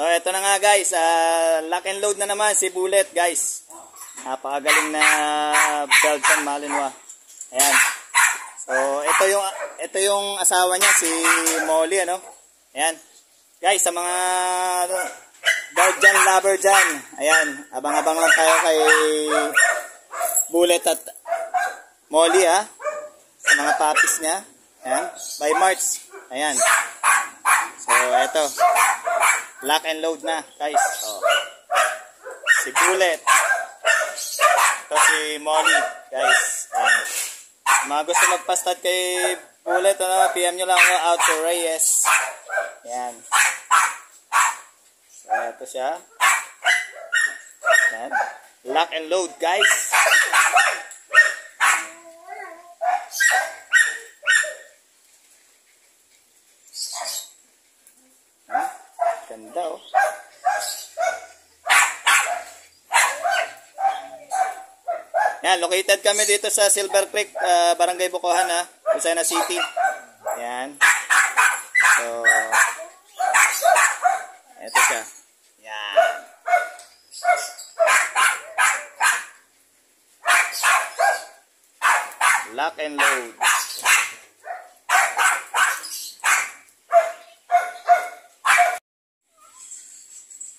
So, ito na nga guys. ah, lock and load na naman si Bullet guys. Napakagaling na Belgian Malinois. Ayan. So, ito yung ito yung asawa niya si Molly ano. Ayan. Guys, sa mga ano, Belgian lover dyan. Ayan, abang-abang lang tayo kay Bullet at Molly ha. Sa mga puppies niya. Ayan, by March. Ayan. So, eto. Lock and load na, guys. Oh. Si Bullet. Ito si Molly, guys. Ayan. Mga gusto magpastad kay Bullet, ano, PM nyo lang ako out to Reyes. Ayan. So, ito siya. Ayan. Lock and load, guys. Ha? Ganda, oh. Yan, located kami dito sa Silver Creek, ah, Barangay Bukohan, ha. Lucena City. Yan. So, ito siya. Yan. Lock and load.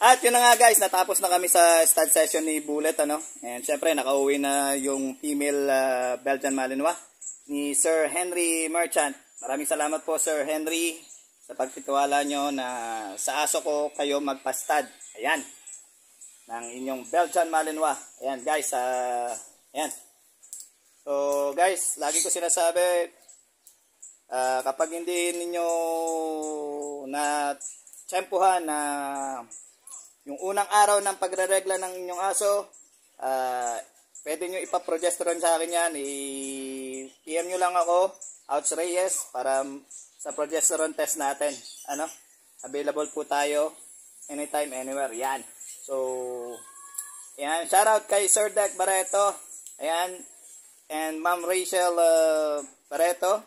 At yun na nga guys, natapos na kami sa stud session ni Bullet ano. And syempre nakauwi na yung female ah, Belgian Malinois ni Sir Henry Merchant. Maraming salamat po Sir Henry sa pagtitiwala nyo na sa aso ko kayo magpastad. Ayan. Ng inyong Belgian Malinois. Ayan guys, ah ayan. So guys, lagi ko sinasabi ah, kapag hindi ninyo na tsempuhan na yung unang araw ng pagre-regla ng inyong aso, ah pwede nyo ipaprogesterone sa akin yan. I-PM nyo lang ako, Outs Reyes, para sa progesterone test natin. Ano? Available po tayo anytime, anywhere. Yan. So, yan. Shoutout kay Sir Deck Barreto. Ayan. And Ma'am Rachel uh, Barreto.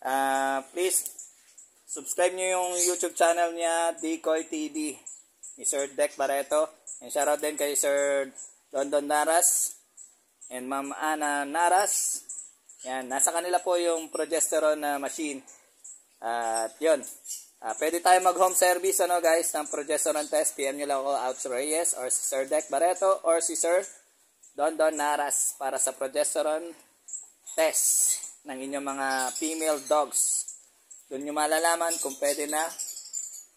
Ah, please subscribe nyo yung YouTube channel niya, Decoy TV, ni Sir Deck Barreto. And shoutout din kay Sir London Naras and Ma'am Ana Naras. Yan, nasa kanila po yung progesterone na machine. At yun, Ah, pwede tayo mag-home service ano guys ng progesterone test. PM nyo lang ako, Outs Reyes or si Sir Deck Barreto or si Sir Don Don Naras para sa progesterone test ng inyong mga female dogs. Doon nyo malalaman kung pwede na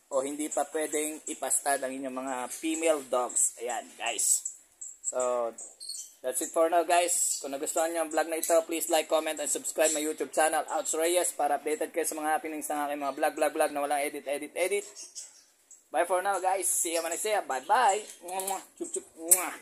o hindi pa pwedeng ipastad ang inyong mga female dogs. Ayan, guys. So, that's it for now, guys. Kung nagustuhan nyo ang vlog na ito, please like, comment, and subscribe my YouTube channel, Outs Reyes, para updated kayo sa mga happenings ng aking mga vlog, vlog, vlog na walang edit, edit, edit. Bye for now, guys. See you, manisaya. Bye-bye. Mwah, mwah. Chup, chup. Mwah.